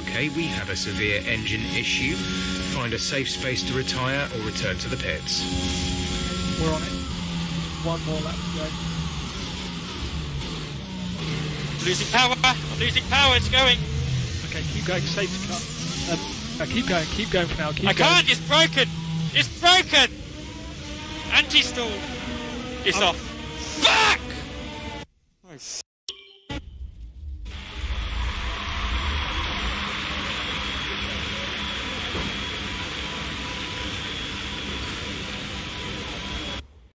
Okay, we have a severe engine issue. Find a safe space to retire or return to the pits. We're on it. One more lap to go. Losing power. I'm losing power. It's going. Okay, keep going. Safety car. Um, uh, keep going. Keep going for now. Keep I going. can't. It's broken. It's broken. Anti-stall. It's Oh. off. Fuck! Oh,